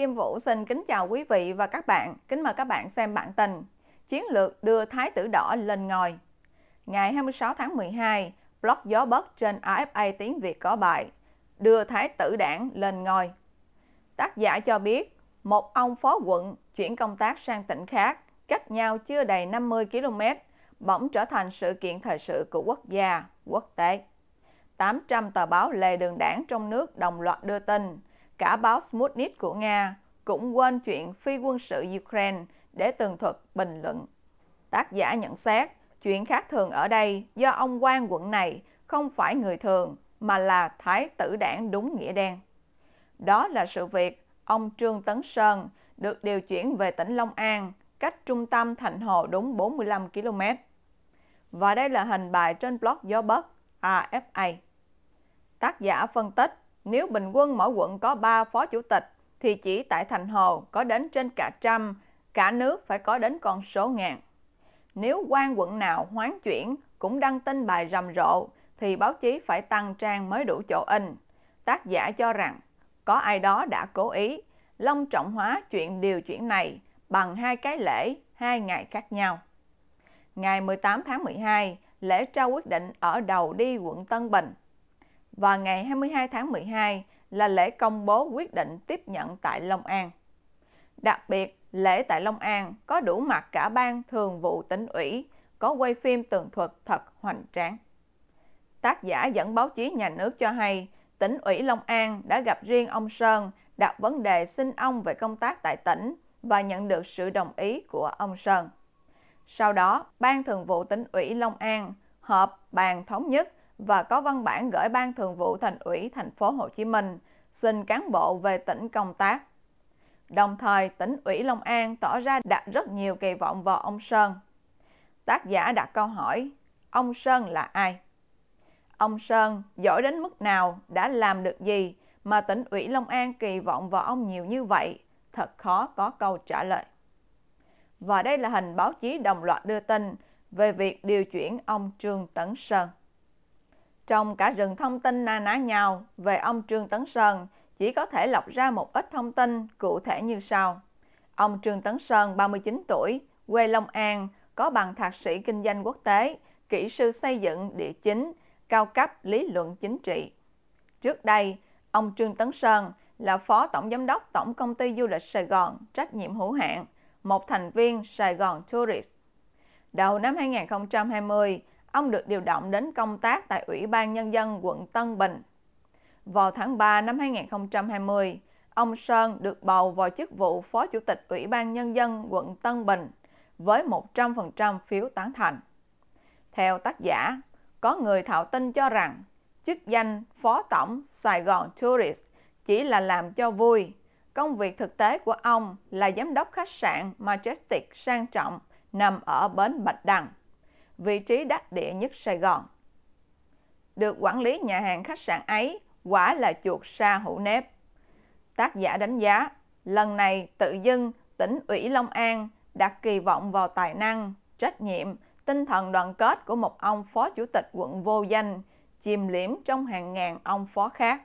Kim Vũ xin kính chào quý vị và các bạn. Kính mời các bạn xem bản tin Chiến lược đưa Thái tử đỏ lên ngôi. Ngày 26 tháng 12, blog Gió Bất trên AFA tiếng Việt có bài Đưa Thái tử đảng lên ngôi. Tác giả cho biết, một ông phó quận chuyển công tác sang tỉnh khác, cách nhau chưa đầy 50 km, bỗng trở thành sự kiện thời sự của quốc gia, quốc tế. 800 tờ báo lề đường đảng trong nước đồng loạt đưa tin, cả báo Sputnik của Nga cũng quên chuyện phi quân sự Ukraine để tường thuật bình luận. Tác giả nhận xét, chuyện khác thường ở đây do ông quan quận này không phải người thường mà là thái tử đảng đúng nghĩa đen. Đó là sự việc ông Trương Tấn Sơn được điều chuyển về tỉnh Long An, cách trung tâm thành hồ đúng 45 km. Và đây là hình bài trên blog Gió Bất, AFA. Tác giả phân tích, nếu bình quân mỗi quận có 3 phó chủ tịch, thì chỉ tại Thành Hồ có đến trên cả trăm, cả nước phải có đến con số ngàn. Nếu quan quận nào hoán chuyển cũng đăng tin bài rầm rộ, thì báo chí phải tăng trang mới đủ chỗ in. Tác giả cho rằng, có ai đó đã cố ý, long trọng hóa chuyện điều chuyển này bằng hai cái lễ, hai ngày khác nhau. Ngày 18 tháng 12, lễ trao quyết định ở đầu đi quận Tân Bình và ngày 22 tháng 12 là lễ công bố quyết định tiếp nhận tại Long An. Đặc biệt, lễ tại Long An có đủ mặt cả ban thường vụ tỉnh ủy, có quay phim tường thuật thật hoành tráng. Tác giả dẫn báo chí nhà nước cho hay, tỉnh ủy Long An đã gặp riêng ông Sơn đặt vấn đề xin ông về công tác tại tỉnh và nhận được sự đồng ý của ông Sơn. Sau đó, Ban Thường vụ tỉnh ủy Long An họp bàn thống nhất và có văn bản gửi Ban Thường vụ Thành ủy thành phố Hồ Chí Minh xin cán bộ về tỉnh công tác. Đồng thời, tỉnh ủy Long An tỏ ra đặt rất nhiều kỳ vọng vào ông Sơn. Tác giả đặt câu hỏi, ông Sơn là ai? Ông Sơn giỏi đến mức nào, đã làm được gì mà tỉnh ủy Long An kỳ vọng vào ông nhiều như vậy? Thật khó có câu trả lời. Và đây là hình báo chí đồng loạt đưa tin về việc điều chuyển ông Trương Tấn Sơn. Trong cả rừng thông tin na ná nhau về ông Trương Tấn Sơn, chỉ có thể lọc ra một ít thông tin cụ thể như sau. Ông Trương Tấn Sơn, 39 tuổi, quê Long An, có bằng thạc sĩ kinh doanh quốc tế, kỹ sư xây dựng địa chính, cao cấp lý luận chính trị. Trước đây, ông Trương Tấn Sơn là Phó Tổng Giám đốc Tổng Công ty Du lịch Sài Gòn trách nhiệm hữu hạn, một thành viên Sài Gòn Tourist. Đầu năm 2020, ông được điều động đến công tác tại Ủy ban Nhân dân quận Tân Bình. Vào tháng 3 năm 2020, ông Sơn được bầu vào chức vụ Phó Chủ tịch Ủy ban Nhân dân quận Tân Bình với 100% phiếu tán thành. Theo tác giả, có người thạo tin cho rằng chức danh Phó Tổng Sài Gòn Tourist chỉ là làm cho vui. Công việc thực tế của ông là giám đốc khách sạn Majestic sang trọng nằm ở bến Bạch Đằng vị trí đắc địa nhất Sài Gòn. Được quản lý nhà hàng khách sạn ấy quả là chuột sa hữu nếp. Tác giả đánh giá, lần này tự dưng tỉnh ủy Long An đặt kỳ vọng vào tài năng, trách nhiệm, tinh thần đoàn kết của một ông phó chủ tịch quận vô danh, chìm liễm trong hàng ngàn ông phó khác.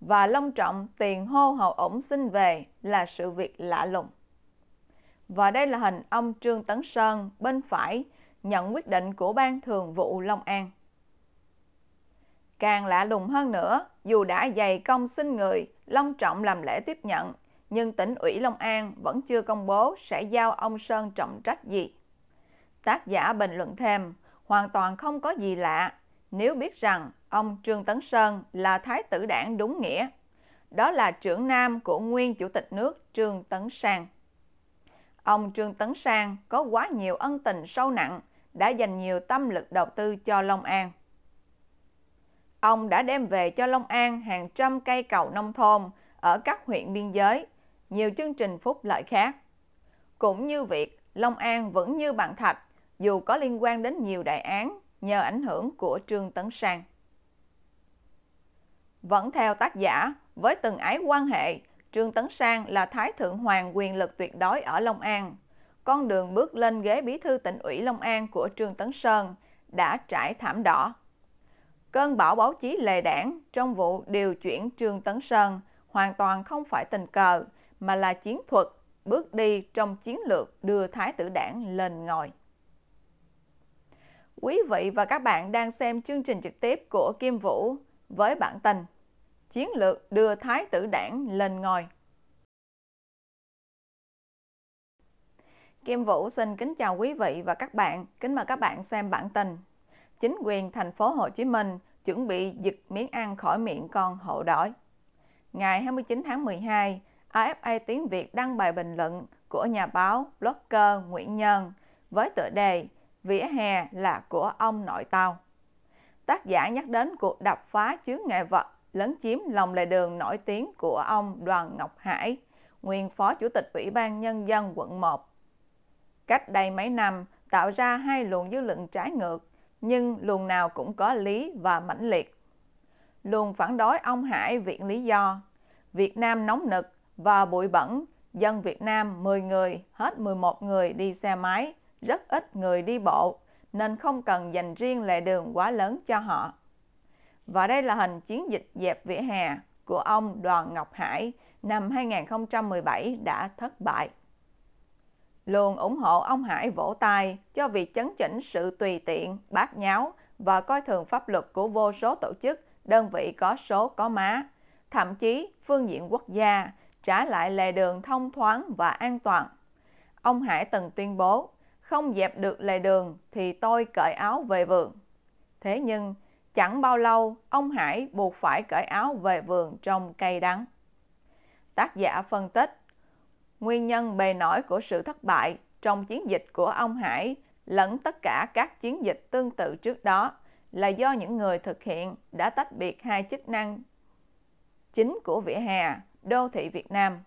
Và long trọng tiền hô hậu ổng xin về là sự việc lạ lùng. Và đây là hình ông Trương Tấn Sơn bên phải nhận quyết định của Ban Thường vụ Long An. Càng lạ lùng hơn nữa, dù đã dày công xin người, long trọng làm lễ tiếp nhận, nhưng tỉnh ủy Long An vẫn chưa công bố sẽ giao ông Sơn trọng trách gì. Tác giả bình luận thêm, hoàn toàn không có gì lạ nếu biết rằng ông Trương Tấn Sơn là thái tử đảng đúng nghĩa. Đó là trưởng nam của nguyên chủ tịch nước Trương Tấn Sang. Ông Trương Tấn Sang có quá nhiều ân tình sâu nặng đã dành nhiều tâm lực đầu tư cho Long An. Ông đã đem về cho Long An hàng trăm cây cầu nông thôn ở các huyện biên giới, nhiều chương trình phúc lợi khác. Cũng như việc Long An vẫn như bạn thạch dù có liên quan đến nhiều đại án nhờ ảnh hưởng của Trương Tấn Sang. Vẫn theo tác giả, với từng ái quan hệ, Trương Tấn Sang là Thái Thượng Hoàng quyền lực tuyệt đối ở Long An con đường bước lên ghế bí thư tỉnh ủy Long An của Trương Tấn Sơn đã trải thảm đỏ. Cơn bão báo chí lề đảng trong vụ điều chuyển Trương Tấn Sơn hoàn toàn không phải tình cờ, mà là chiến thuật, bước đi trong chiến lược đưa Thái tử đảng lên ngồi. Quý vị và các bạn đang xem chương trình trực tiếp của Kim Vũ với bản tin Chiến lược đưa Thái tử đảng lên ngồi. Kim Vũ xin kính chào quý vị và các bạn. Kính mời các bạn xem bản tin. Chính quyền thành phố Hồ Chí Minh chuẩn bị giật miếng ăn khỏi miệng con hộ đói. Ngày 29 tháng 12, AFA Tiếng Việt đăng bài bình luận của nhà báo blogger Nguyễn Nhân với tựa đề Vỉa hè là của ông nội tao. Tác giả nhắc đến cuộc đập phá chướng nghệ vật lấn chiếm lòng lề đường nổi tiếng của ông Đoàn Ngọc Hải, nguyên Phó Chủ tịch Ủy ban Nhân dân quận 1. Cách đây mấy năm, tạo ra hai luồng dư luận trái ngược, nhưng luồng nào cũng có lý và mãnh liệt. Luồng phản đối ông Hải viện lý do Việt Nam nóng nực và bụi bẩn, dân Việt Nam 10 người, hết 11 người đi xe máy, rất ít người đi bộ, nên không cần dành riêng lề đường quá lớn cho họ. Và đây là hình chiến dịch dẹp vỉa hè của ông Đoàn Ngọc Hải năm 2017 đã thất bại. Luôn ủng hộ ông Hải vỗ tay cho việc chấn chỉnh sự tùy tiện, bát nháo và coi thường pháp luật của vô số tổ chức, đơn vị có số có má, thậm chí phương diện quốc gia, trả lại lề đường thông thoáng và an toàn. Ông Hải từng tuyên bố, không dẹp được lề đường thì tôi cởi áo về vườn. Thế nhưng, chẳng bao lâu, ông Hải buộc phải cởi áo về vườn trong cây đắng. Tác giả phân tích, nguyên nhân bề nổi của sự thất bại trong chiến dịch của ông Hải lẫn tất cả các chiến dịch tương tự trước đó là do những người thực hiện đã tách biệt hai chức năng chính của vỉa hè đô thị Việt Nam.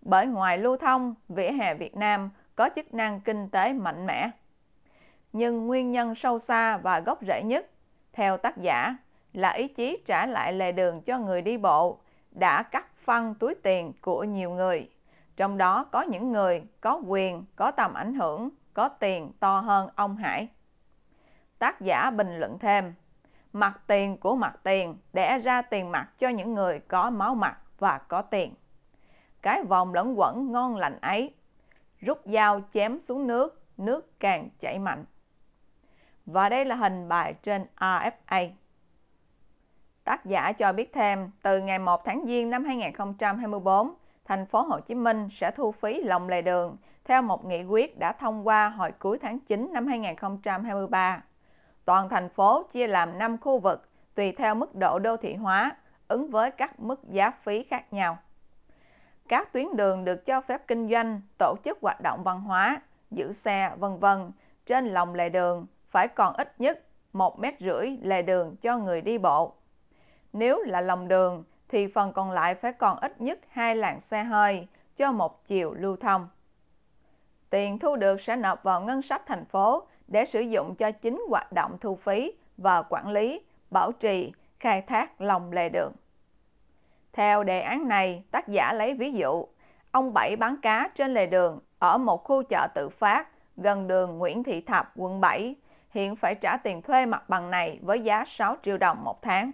Bởi ngoài lưu thông, vỉa hè Việt Nam có chức năng kinh tế mạnh mẽ. Nhưng nguyên nhân sâu xa và gốc rễ nhất, theo tác giả, là ý chí trả lại lề đường cho người đi bộ đã cắt phân túi tiền của nhiều người. Trong đó có những người có quyền, có tầm ảnh hưởng, có tiền to hơn ông Hải. Tác giả bình luận thêm, mặt tiền của mặt tiền đẻ ra tiền mặt cho những người có máu mặt và có tiền. Cái vòng lẫn quẩn ngon lành ấy, rút dao chém xuống nước, nước càng chảy mạnh. Và đây là hình bài trên RFA. Tác giả cho biết thêm, từ ngày 1 tháng Giêng năm 2024, thành phố Hồ Chí Minh sẽ thu phí lòng lề đường theo một nghị quyết đã thông qua hồi cuối tháng 9 năm 2023. Toàn thành phố chia làm 5 khu vực tùy theo mức độ đô thị hóa, ứng với các mức giá phí khác nhau. Các tuyến đường được cho phép kinh doanh, tổ chức hoạt động văn hóa, giữ xe, vân vân trên lòng lề đường phải còn ít nhất 1 mét rưỡi lề đường cho người đi bộ. Nếu là lòng đường thì phần còn lại phải còn ít nhất hai làn xe hơi cho một chiều lưu thông. Tiền thu được sẽ nộp vào ngân sách thành phố để sử dụng cho chính hoạt động thu phí và quản lý, bảo trì, khai thác lòng lề đường. Theo đề án này, tác giả lấy ví dụ, ông Bảy bán cá trên lề đường ở một khu chợ tự phát gần đường Nguyễn Thị Thập, quận 7, hiện phải trả tiền thuê mặt bằng này với giá 6 triệu đồng một tháng.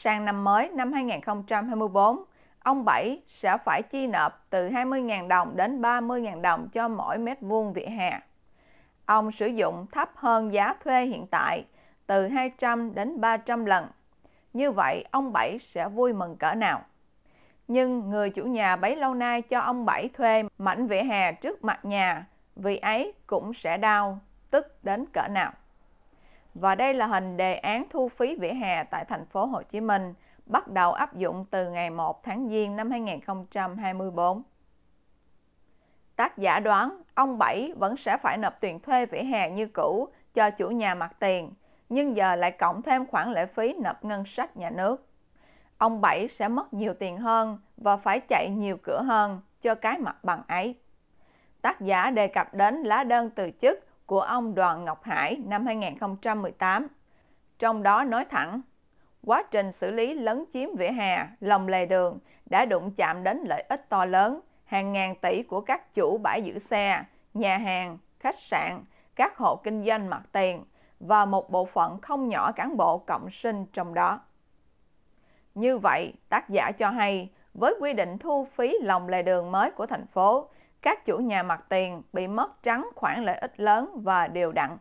Sang năm mới năm 2024, ông Bảy sẽ phải chi nộp từ 20.000 đồng đến 30.000 đồng cho mỗi mét vuông vỉa hè. Ông sử dụng thấp hơn giá thuê hiện tại từ 200 đến 300 lần. Như vậy, ông Bảy sẽ vui mừng cỡ nào? Nhưng người chủ nhà bấy lâu nay cho ông Bảy thuê mảnh vỉa hè trước mặt nhà, vì ấy cũng sẽ đau, tức đến cỡ nào. Và đây là hình đề án thu phí vỉa hè tại thành phố Hồ Chí Minh, bắt đầu áp dụng từ ngày 1 tháng Giêng năm 2024. Tác giả đoán ông Bảy vẫn sẽ phải nộp tiền thuê vỉa hè như cũ cho chủ nhà mặt tiền, nhưng giờ lại cộng thêm khoản lệ phí nộp ngân sách nhà nước. Ông Bảy sẽ mất nhiều tiền hơn và phải chạy nhiều cửa hơn cho cái mặt bằng ấy. Tác giả đề cập đến lá đơn từ chức của ông Đoàn Ngọc Hải năm 2018. Trong đó nói thẳng, quá trình xử lý lấn chiếm vỉa hè, lòng lề đường đã đụng chạm đến lợi ích to lớn, hàng ngàn tỷ của các chủ bãi giữ xe, nhà hàng, khách sạn, các hộ kinh doanh mặt tiền và một bộ phận không nhỏ cán bộ cộng sinh trong đó. Như vậy, tác giả cho hay, Với quy định thu phí lòng lề đường mới của thành phố, các chủ nhà mặt tiền bị mất trắng khoản lợi ích lớn và đều đặn.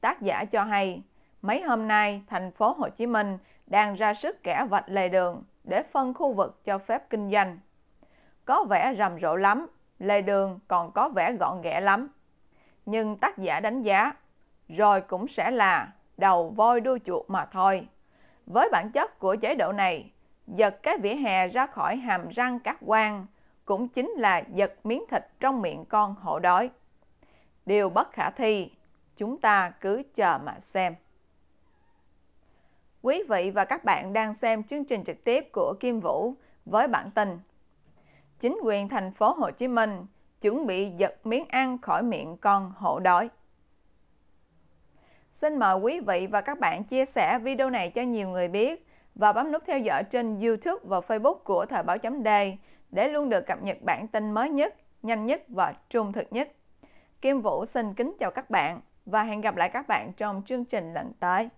Tác giả cho hay, mấy hôm nay thành phố Hồ Chí Minh đang ra sức kẻ vạch lề đường để phân khu vực cho phép kinh doanh. Có vẻ rầm rộ lắm, lề đường còn có vẻ gọn ghẽ lắm. Nhưng tác giả đánh giá, rồi cũng sẽ là đầu voi đuôi chuột mà thôi. Với bản chất của chế độ này, giật cái vỉa hè ra khỏi hàm răng các quan cũng chính là giật miếng thịt trong miệng con hổ đói. Điều bất khả thi, chúng ta cứ chờ mà xem. Quý vị và các bạn đang xem chương trình trực tiếp của Kim Vũ với bản tin Chính quyền thành phố Hồ Chí Minh chuẩn bị giật miếng ăn khỏi miệng con hổ đói. Xin mời quý vị và các bạn chia sẻ video này cho nhiều người biết và bấm nút theo dõi trên YouTube và Facebook của Thời báo chấm Đề để luôn được cập nhật bản tin mới nhất, nhanh nhất và trung thực nhất. Kim Vũ xin kính chào các bạn và hẹn gặp lại các bạn trong chương trình lần tới.